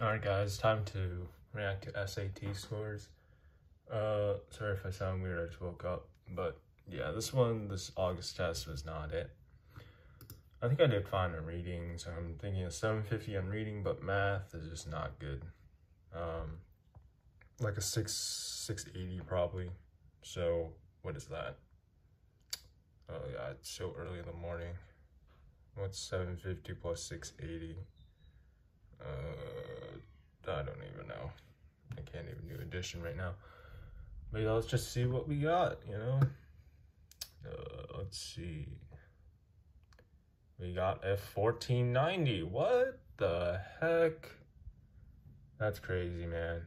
Alright guys, time to react to SAT scores. Uh, sorry if I sound weird, I just woke up. But yeah, this one, this August test was not it. I think I did fine on reading, so I'm thinking a 750 on reading, but math is just not good. Um, like a 6, 680 probably. So what is that? Oh yeah, it's so early in the morning. What's 750 plus 680? Uh, I don't even know. I can't even do addition right now. But yeah, let's just see what we got, you know? Uh, let's see. We got F1490. What the heck? That's crazy, man.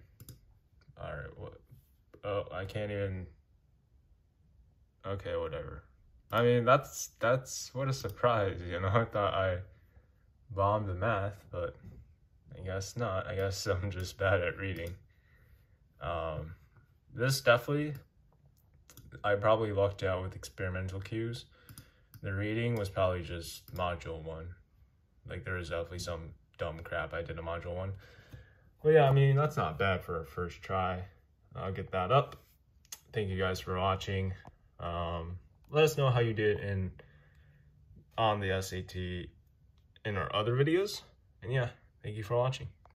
All right, what? Oh, I can't even. Okay, whatever. I mean, that's that's what a surprise, you know. I thought I bombed the math, but guess not. I guess I'm just bad at reading. Um, this definitely, I probably lucked out with experimental cues. The reading was probably just module one. Like there was definitely some dumb crap I did in module one. But yeah, I mean, that's not bad for a first try. I'll get that up. Thank you guys for watching. Um, let us know how you did in on the SAT in our other videos. And yeah, thank you for watching.